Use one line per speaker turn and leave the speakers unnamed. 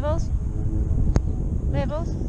levels? Levels?